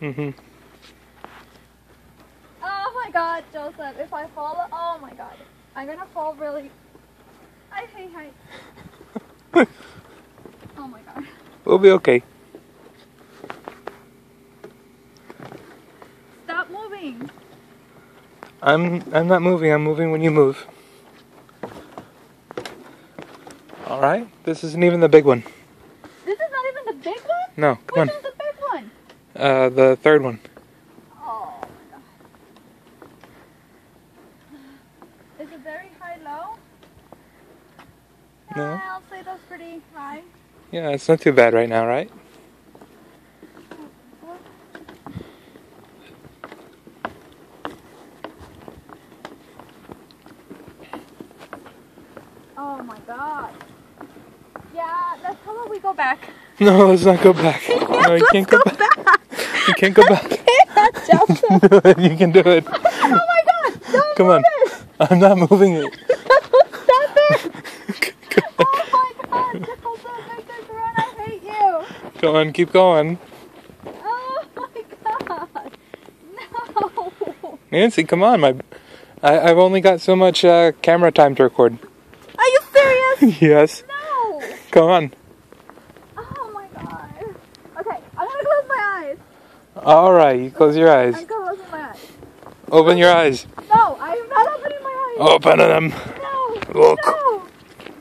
Mm-hmm. Oh my god, Joseph, if I fall, oh my god. I'm gonna fall really. I hate heights. oh my god. We'll be okay. Stop moving. I'm I'm not moving. I'm moving when you move. All right. This isn't even the big one. This is not even the big one? No, come Which on. is the big one? Uh, the third one. Oh my god. Is it very high low? No. Yeah, I'll say that's pretty high. Yeah, it's not too bad right now, right? Oh my god. Yeah, let's how we go back? No, let's not go back. No, you can't go, back. You can't go back. Do it. You can do it. oh my god! Don't Come on. this! I'm not moving it. Stop it! Oh my god! Joseph, make this run! I hate you! Go on, keep going. Oh my god! No! Nancy, come on. My, I, I've only got so much uh, camera time to record. Are you serious? yes. No! Come on. Oh my god. Okay, I'm gonna close my eyes. All right. You close your eyes. My eyes. Open your eyes. No, I'm not opening my eyes. Open them. No! Look. No!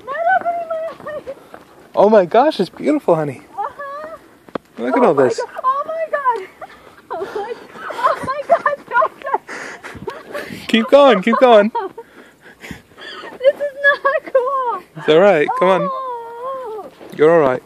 Not opening my eyes. Oh my gosh, it's beautiful, honey. Uh-huh. Look at oh all this. God. Oh my god! Oh my, oh my god! Keep going. Keep going. This is not cool! It's all right. Come on. Oh. You're all right.